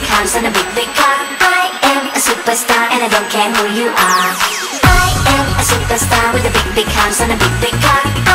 big, big house and a big, big car. I am a superstar and I don't care who you are. I am a superstar with a big, big house and a big, big car.